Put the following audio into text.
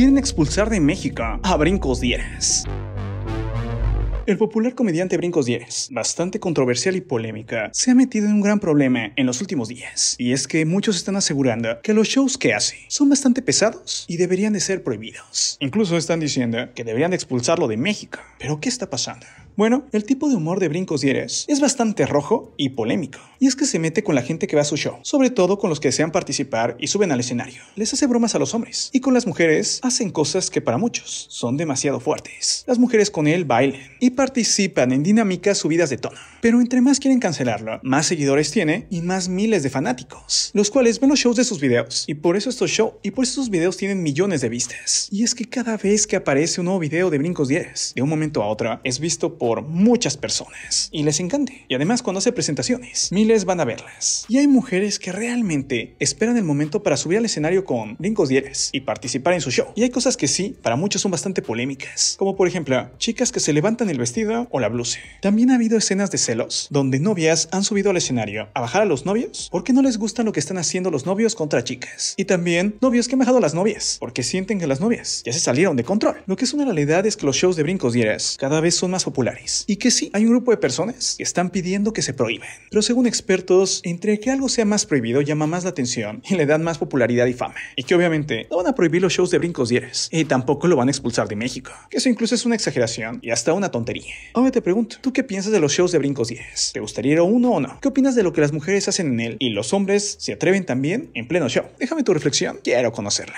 quieren expulsar de México a Brincos Dieras. El popular comediante Brincos Dieres, bastante controversial y polémica, se ha metido en un gran problema en los últimos días. Y es que muchos están asegurando que los shows que hace son bastante pesados y deberían de ser prohibidos. Incluso están diciendo que deberían de expulsarlo de México. ¿Pero qué está pasando? Bueno, el tipo de humor de Brincos Dieres es bastante rojo y polémico. Y es que se mete con la gente que va a su show, sobre todo con los que desean participar y suben al escenario. Les hace bromas a los hombres. Y con las mujeres hacen cosas que para muchos son demasiado fuertes. Las mujeres con él bailan y participan en dinámicas subidas de tono. Pero entre más quieren cancelarlo, más seguidores tiene y más miles de fanáticos, los cuales ven los shows de sus videos. Y por eso estos shows y por eso sus videos tienen millones de vistas. Y es que cada vez que aparece un nuevo video de Brincos 10, de un momento a otro, es visto por muchas personas. Y les encanta. Y además cuando hace presentaciones, miles van a verlas. Y hay mujeres que realmente esperan el momento para subir al escenario con Brincos 10 y participar en su show. Y hay cosas que sí, para muchos son bastante polémicas. Como por ejemplo, chicas que se levantan el vestido o la blusa. También ha habido escenas de celos, donde novias han subido al escenario a bajar a los novios porque no les gusta lo que están haciendo los novios contra chicas. Y también novios que han bajado a las novias porque sienten que las novias ya se salieron de control. Lo que es una realidad es que los shows de brincos dieras cada vez son más populares y que sí, hay un grupo de personas que están pidiendo que se prohíben. Pero según expertos, entre que algo sea más prohibido llama más la atención y le dan más popularidad y fama. Y que obviamente no van a prohibir los shows de brincos dieras y tampoco lo van a expulsar de México. Que eso incluso es una exageración y hasta una tontería. Ahora te pregunto, ¿tú qué piensas de los shows de Brincos 10? ¿Te gustaría ir a uno o no? ¿Qué opinas de lo que las mujeres hacen en él y los hombres se atreven también en pleno show? Déjame tu reflexión, quiero conocerla.